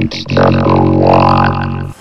It's number one.